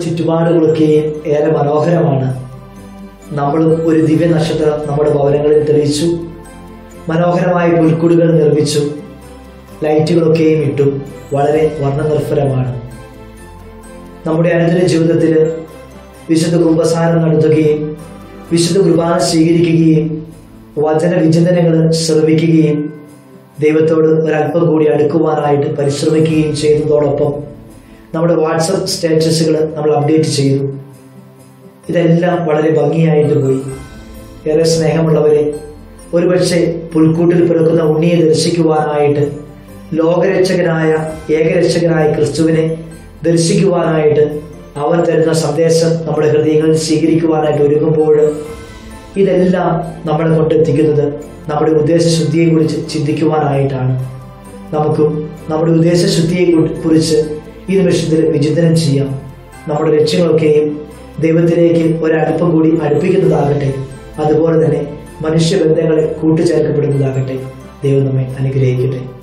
ചുറ്റുപാടുകളൊക്കെയും ഏറെ മനോഹരമാണ്. നമ്മളും ഒരു ദിവ്യ നക്ഷത്രം നമ്മുടെ ഭവനങ്ങളിൽ തെളിയിച്ചു. മനോഹരമായ പുൽക്കൂടുകൾ നിർമ്മിച്ചു. ലൈറ്റുകളൊക്കെയും ഇട്ടു. വളരെ വർണനിർഭരമാണ്. നമ്മുടെ അനുദിന ജീവിതത്തിൽ വിശുദ്ധ കുംഭസാരം നടത്തുകയും വിശുദ്ധ കുർബാന സ്വീകരിക്കുകയും വചന വിചിന്തനങ്ങൾ ശ്രമിക്കുകയും ദൈവത്തോട് ഒരല്പം കൂടി അടുക്കുവാനായിട്ട് പരിശ്രമിക്കുകയും ചെയ്യുന്നതോടൊപ്പം നമ്മുടെ വാട്സപ്പ് സ്റ്റാറ്റസുകൾ നമ്മൾ അപ്ഡേറ്റ് ചെയ്തു. ഇതെല്ലാം വളരെ ഭംഗിയായിട്ട് പോയി. ഏറെ സ്നേഹമുള്ളവരെ ഒരുപക്ഷെ പുൽക്കൂട്ടിൽ പിറക്കുന്ന ഉണ്ണിയെ ദർശിക്കുവാനായിട്ട് ലോകരക്ഷകനായ ഏകരക്ഷകനായ ക്രിസ്തുവിനെ ദർശിക്കുവാനായിട്ട് അവൻ തരുന്ന സന്ദേശം നമ്മുടെ ഹൃദയങ്ങളിൽ സ്വീകരിക്കുവാനായിട്ട് ഒരുങ്ങുമ്പോൾ ഇതെല്ലാം നമ്മളെ കൊണ്ടെത്തിക്കുന്നത് നമ്മുടെ ഉദ്ദേശശുദ്ധിയെക്കുറിച്ച് ചിന്തിക്കുവാനായിട്ടാണ്. നമുക്കും നമ്മുടെ ഉദ്ദേശശുദ്ധിയെ കുറിച്ച് ഈ നിമിഷത്തിൽ വിചിന്തനം ചെയ്യാം. നമ്മുടെ ലക്ഷ്യങ്ങളൊക്കെയും ദൈവത്തിലേക്ക് ഒരടുപ്പം കൂടി അടുപ്പിക്കുന്നതാകട്ടെ. അതുപോലെ തന്നെ മനുഷ്യബന്ധങ്ങളെ കൂട്ടിച്ചേർക്കപ്പെടുന്നതാകട്ടെ. ദൈവം നമ്മെ അനുഗ്രഹിക്കട്ടെ.